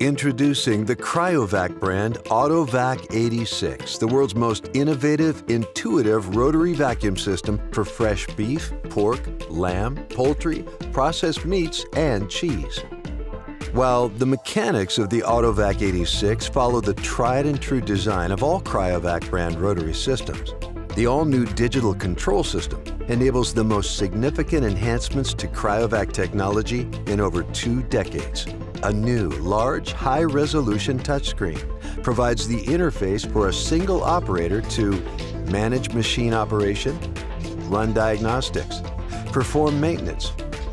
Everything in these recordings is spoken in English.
Introducing the Cryovac brand AutoVac 86, the world's most innovative, intuitive rotary vacuum system for fresh beef, pork, lamb, poultry, processed meats, and cheese. While the mechanics of the AutoVac 86 follow the tried and true design of all Cryovac brand rotary systems, the all-new digital control system enables the most significant enhancements to Cryovac technology in over two decades. A new, large, high-resolution touchscreen provides the interface for a single operator to manage machine operation, run diagnostics, perform maintenance,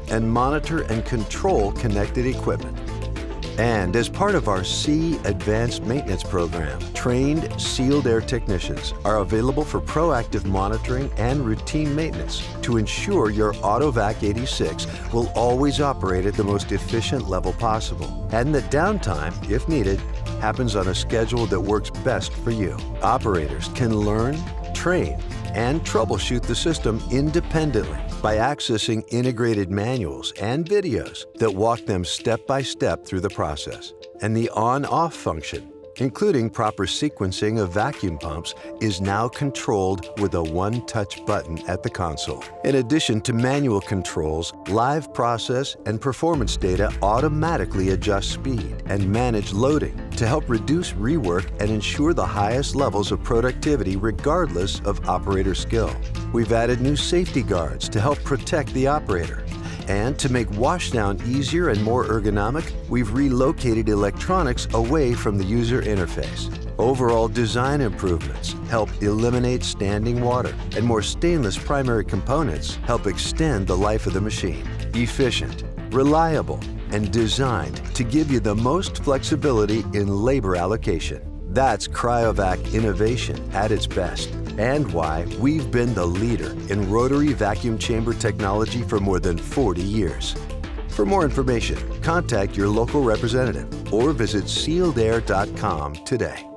and monitor and control connected equipment. And as part of our C Advanced Maintenance Program, trained sealed air technicians are available for proactive monitoring and routine maintenance to ensure your AutoVac 86 will always operate at the most efficient level possible, and that downtime, if needed, happens on a schedule that works best for you. Operators can learn, train, and troubleshoot the system independently by accessing integrated manuals and videos that walk them step by step through the process. And the on-off function including proper sequencing of vacuum pumps, is now controlled with a one-touch button at the console. In addition to manual controls, live process and performance data automatically adjust speed and manage loading to help reduce rework and ensure the highest levels of productivity regardless of operator skill. We've added new safety guards to help protect the operator and to make washdown easier and more ergonomic, we've relocated electronics away from the user interface. Overall design improvements help eliminate standing water, and more stainless primary components help extend the life of the machine. Efficient, reliable, and designed to give you the most flexibility in labor allocation. That's Cryovac innovation at its best and why we've been the leader in rotary vacuum chamber technology for more than 40 years. For more information, contact your local representative or visit sealedair.com today.